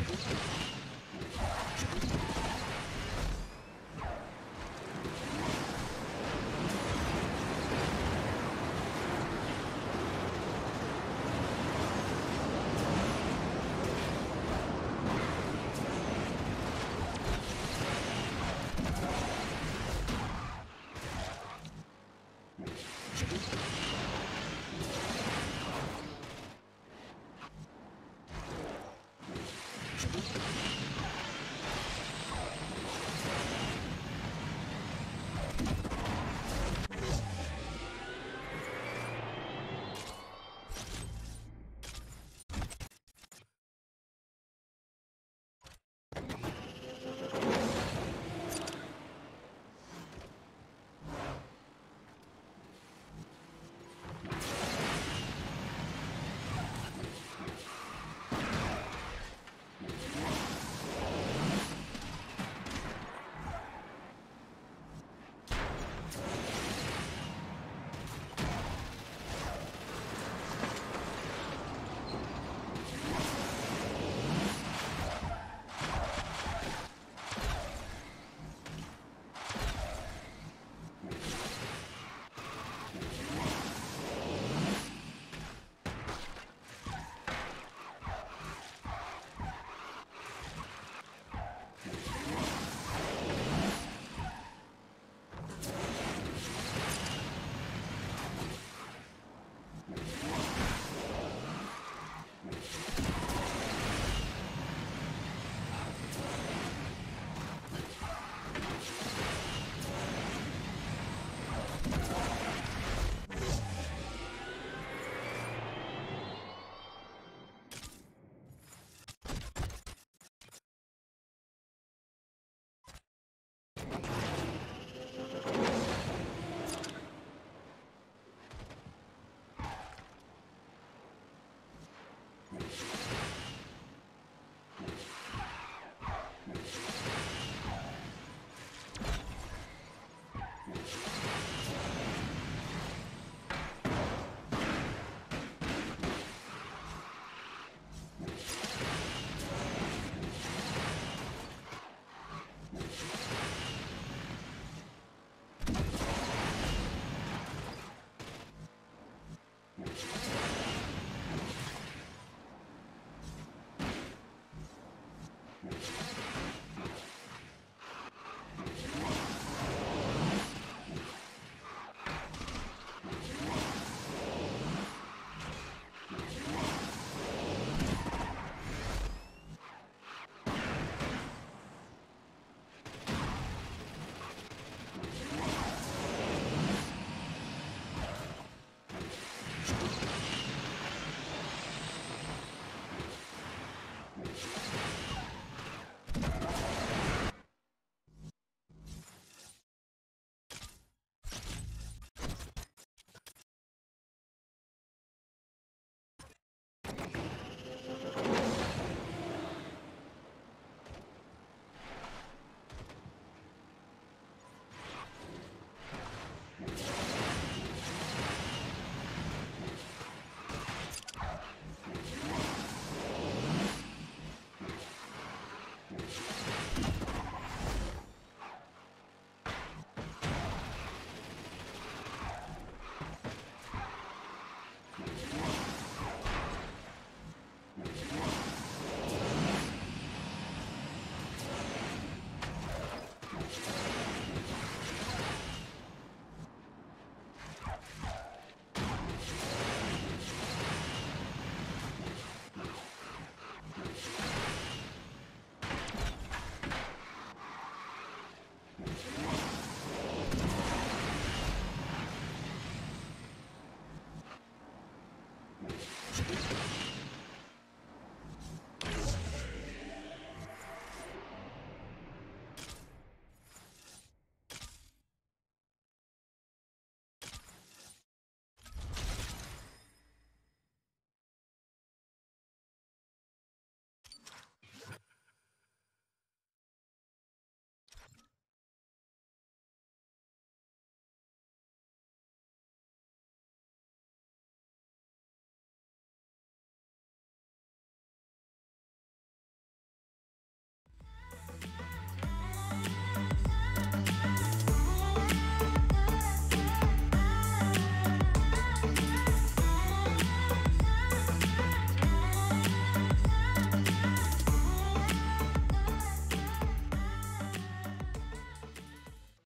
よし。